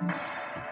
Música